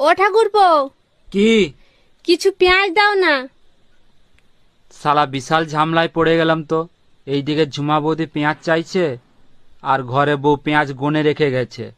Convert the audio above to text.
ও ঠাকুরপো। কি? কিছু পেঁয়াজ দাও না। সালা বিশাল ঝামলায় পড়ে গেলাম তো। এইদিকে ঝুমা বৌদি পেঁয়াজ চাইছে আর ঘরে বউ পেঁয়াজ গনে রেখে গেছে।